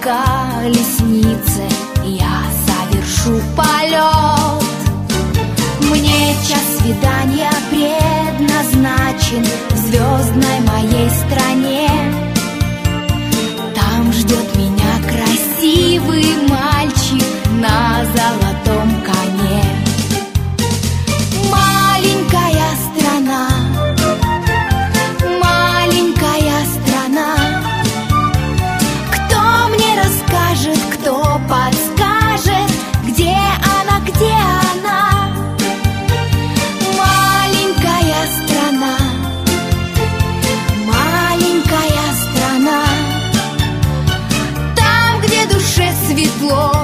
колеснице я совершу полет. Мне час свидания предназначен в звездной моей стране. floor.